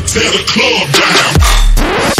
tear the club down.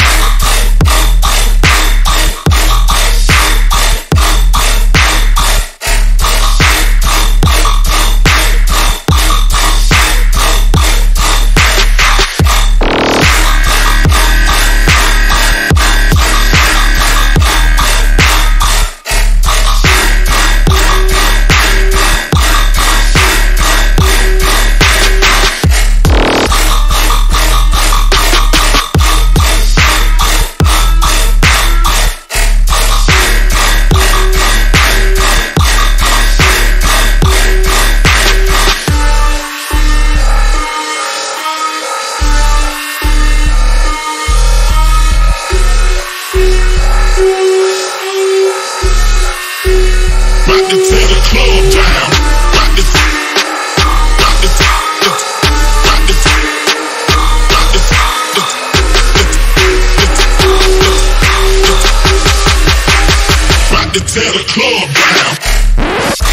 to tear the club down.